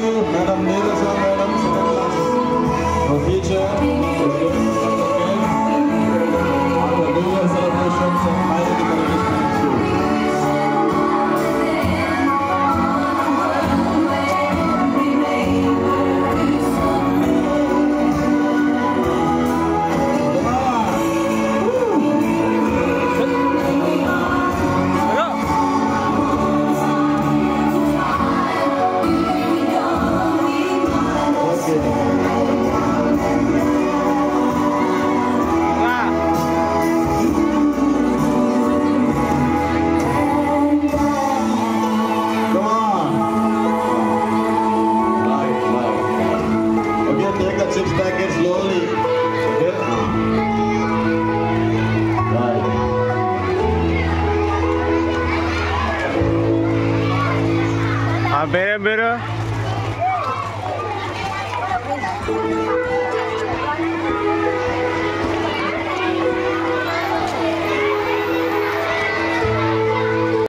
Nada menos, nada My bad, bitter.